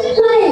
对。